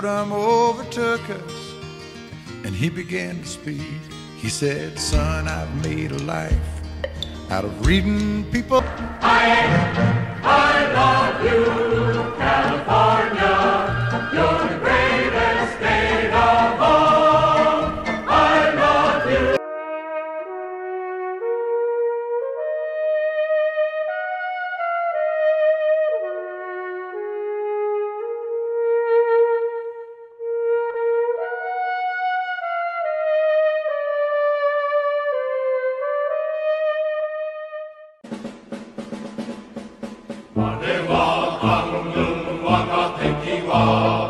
boredom overtook us and he began to speak. He said, Son, I've made a life out of reading people. I, Angul, Wakatekiwa.